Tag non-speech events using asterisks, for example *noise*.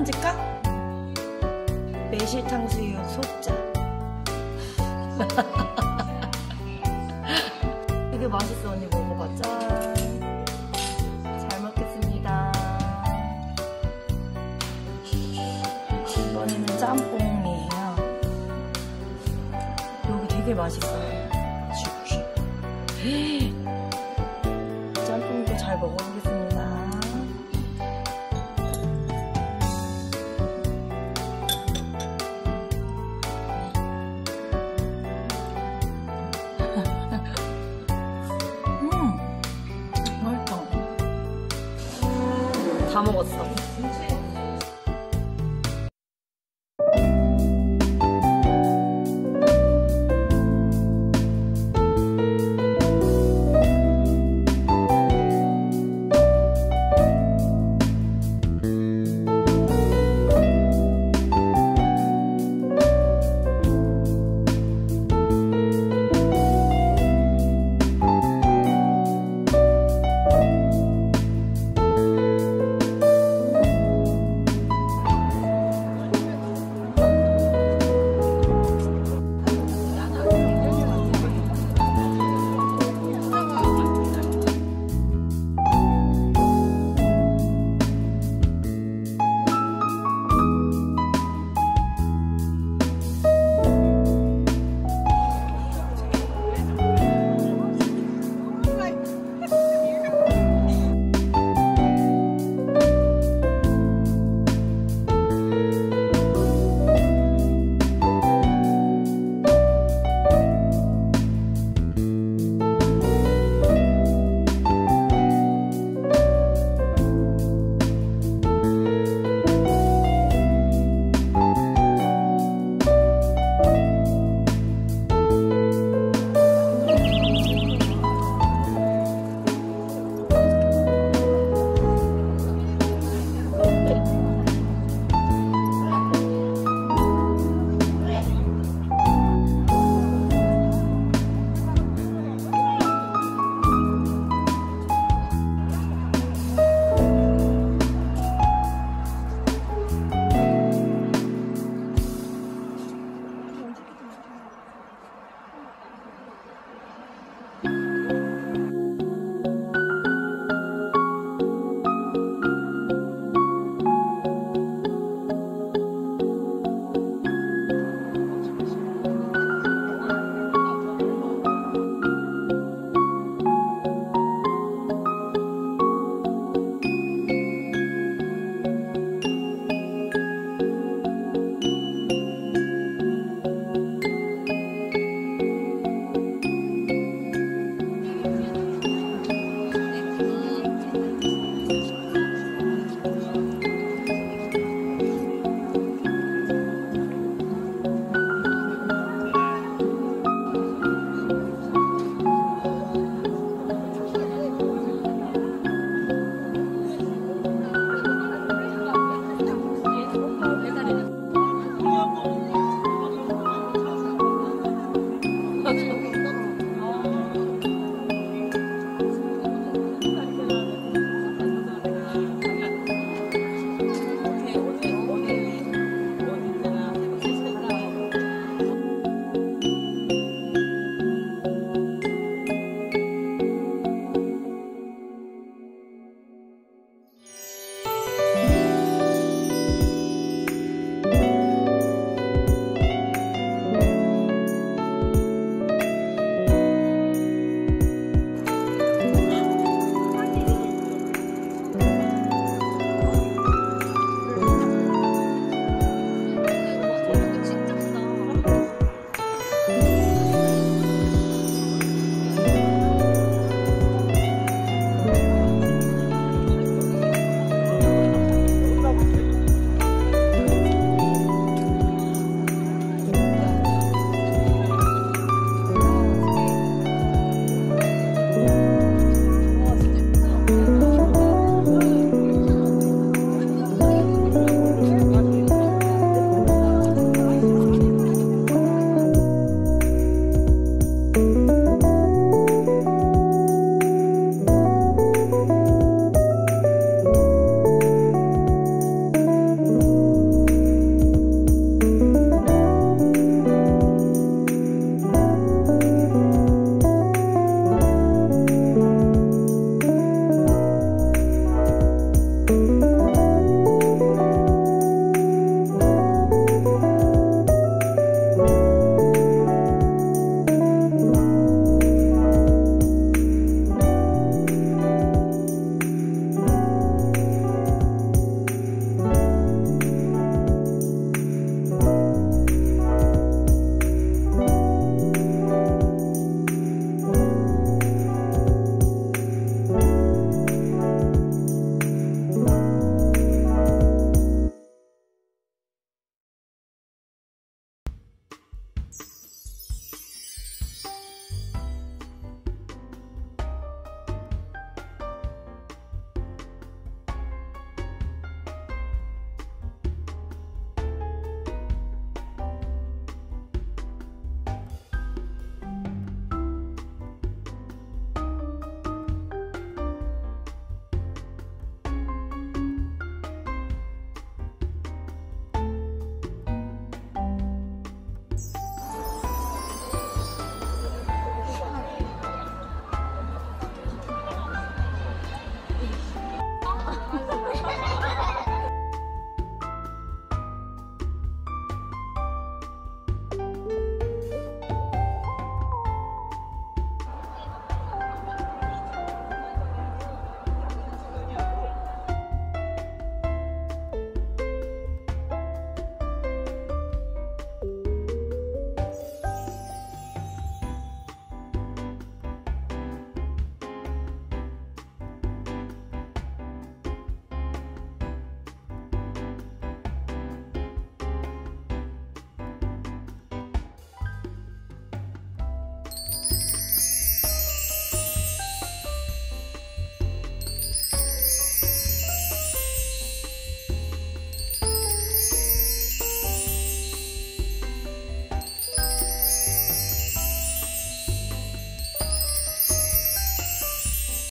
만질까? 매실 탕수육 소자. 되게 맛있어 언니 먹어봐 짠. 잘 먹겠습니다. 이번에는 짬뽕이에요. 여기 되게 맛있어요. *gasps* 짬뽕도 잘 먹어보겠습니다. 다 먹었어.